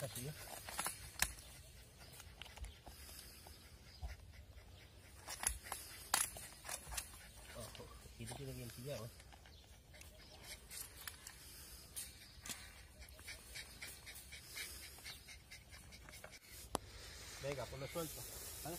está así. ¿eh? Ojo, aquí lo tiene bien pillado. ¿eh? Venga, pues lo suelto. ¿vale?